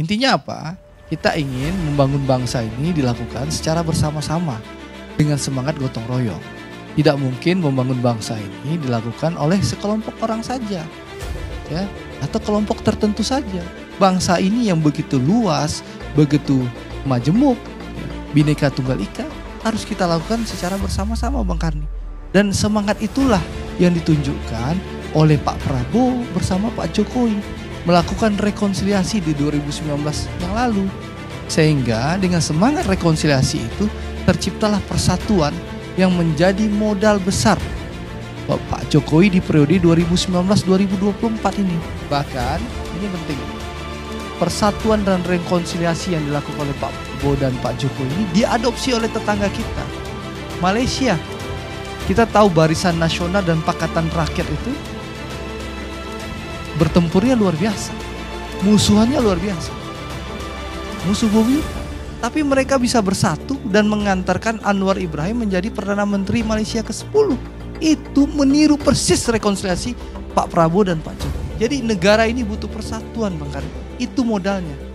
Intinya apa? Kita ingin membangun bangsa ini dilakukan secara bersama-sama dengan semangat gotong royong. Tidak mungkin membangun bangsa ini dilakukan oleh sekelompok orang saja. Ya, atau kelompok tertentu saja. Bangsa ini yang begitu luas, begitu majemuk, ya, bineka tunggal ika harus kita lakukan secara bersama-sama Bang Karni. Dan semangat itulah yang ditunjukkan oleh Pak Prabowo bersama Pak Jokowi melakukan rekonsiliasi di 2019 yang lalu. Sehingga dengan semangat rekonsiliasi itu terciptalah persatuan yang menjadi modal besar Pak Jokowi di periode 2019-2024 ini. Bahkan ini penting. Persatuan dan rekonsiliasi yang dilakukan oleh Pak Prabowo dan Pak Jokowi ini diadopsi oleh tetangga kita. Malaysia. Kita tahu barisan nasional dan pakatan rakyat itu bertempurnya luar biasa. Musuhannya luar biasa. Musuh bumi. Tapi mereka bisa bersatu dan mengantarkan Anwar Ibrahim menjadi Perdana Menteri Malaysia ke-10. Itu meniru persis rekonsiliasi Pak Prabowo dan Pak Jokowi. Jadi negara ini butuh persatuan Bang Karim. Itu modalnya.